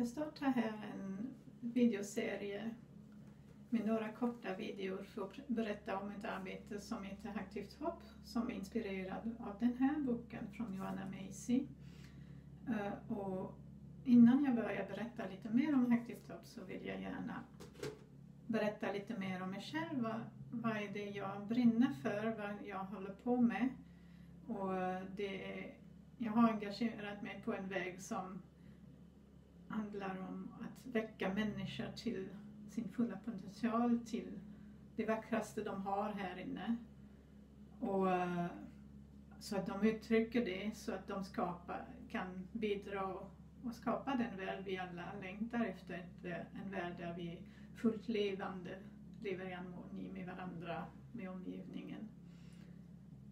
Jag startar här en videoserie med några korta videor för att berätta om ett arbete som heter Aktivt hopp som är inspirerad av den här boken från Joanna Macy. Eh, och innan jag börjar berätta lite mer om Aktivt hopp så vill jag gärna berätta lite mer om mig själv. Vad, vad är det jag brinner för, vad jag håller på med. Och eh, det, jag har engagerat mig på en väg som handlar om att väcka människor till sin fulla potential, till det vackraste de har här inne. Och, eh, så att de uttrycker det så att de skapar, kan bidra och skapa den värld vi alla längtar efter. Eh, en värld där vi är fullt levande, lever i harmoni med varandra, med omgivningen.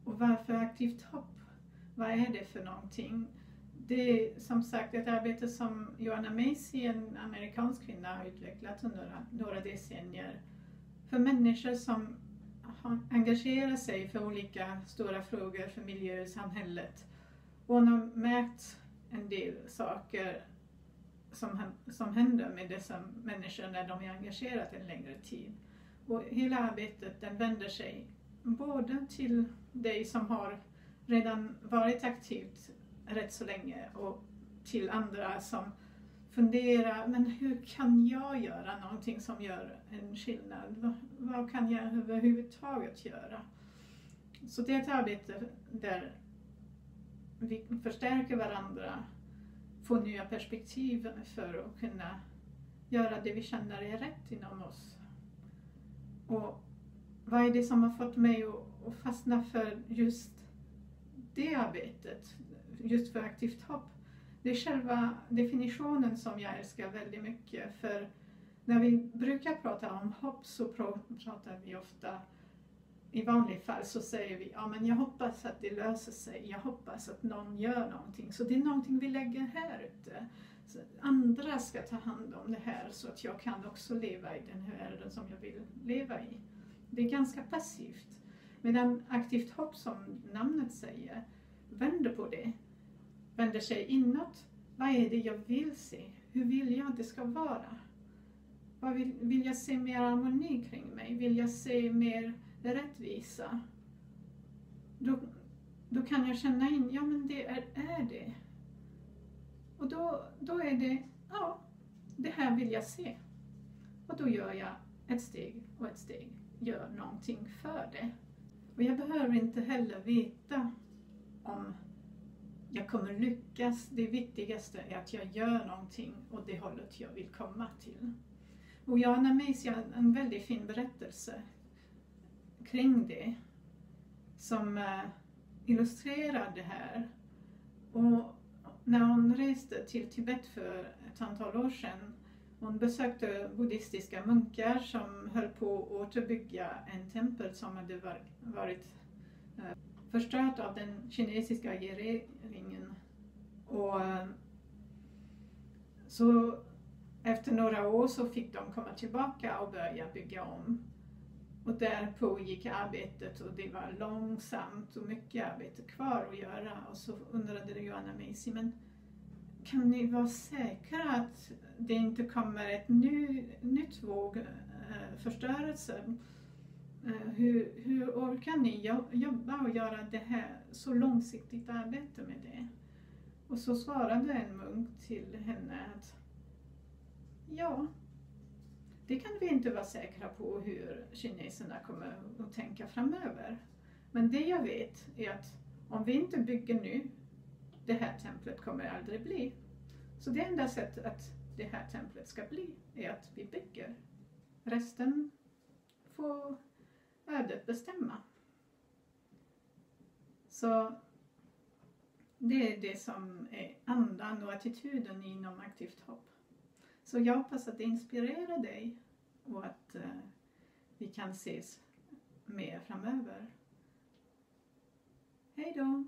Och varför aktivt hopp? Vad är det för någonting? Det är som sagt ett arbete som Joanna Macy, en amerikansk kvinna, har utvecklat under några decennier för människor som engagerar sig för olika stora frågor för miljö och samhället. Och hon har märkt en del saker som, som händer med dessa människor när de är engagerade en längre tid. Och hela arbetet den vänder sig både till dig som har redan varit aktivt rätt så länge och till andra som funderar, men hur kan jag göra någonting som gör en skillnad? Vad, vad kan jag överhuvudtaget göra? Så det är ett arbete där vi förstärker varandra, får nya perspektiv för att kunna göra det vi känner är rätt inom oss. Och vad är det som har fått mig att fastna för just det arbetet? Just för aktivt hopp. Det är själva definitionen som jag älskar väldigt mycket. För när vi brukar prata om hopp så pratar vi ofta i vanliga fall så säger vi ja men jag hoppas att det löser sig, jag hoppas att någon gör någonting. Så det är någonting vi lägger här ute. Så andra ska ta hand om det här så att jag kan också leva i den här världen som jag vill leva i. Det är ganska passivt. Medan aktivt hopp som namnet säger vänder på det vänder sig inåt. Vad är det jag vill se? Hur vill jag att det ska vara? Vad vill, vill jag se mer harmoni kring mig? Vill jag se mer rättvisa? Då, då kan jag känna in, ja men det är, är det. Och då, då är det, ja, det här vill jag se. Och då gör jag ett steg och ett steg, gör någonting för det. Och jag behöver inte heller veta om jag kommer lyckas. Det viktigaste är att jag gör någonting åt det hållet jag vill komma till. Och Joanna Macy har en väldigt fin berättelse kring det som eh, illustrerar det här. Och när hon reste till Tibet för ett antal år sedan hon besökte buddhistiska munkar som höll på att återbygga en tempel som hade varit eh, förstört av den kinesiska regeringen. Och eh, så efter några år så fick de komma tillbaka och börja bygga om. Och där pågick arbetet och det var långsamt och mycket arbete kvar att göra. Och så undrade Joanna Macy, men kan ni vara säkra att det inte kommer ett ny, nytt våg äh, förstörelse? Eh, hur, hur orkar ni jobba och göra det här så långsiktigt arbete med det? Och så svarade en munk till henne att ja, det kan vi inte vara säkra på hur kineserna kommer att tänka framöver. Men det jag vet är att om vi inte bygger nu, det här templet kommer aldrig bli. Så det enda sättet att det här templet ska bli är att vi bygger. Resten får ödet bestämma. Så det är det som är andan och attityden inom aktivt hopp. Så jag hoppas att det inspirerar dig och att eh, vi kan ses mer framöver. Hej då!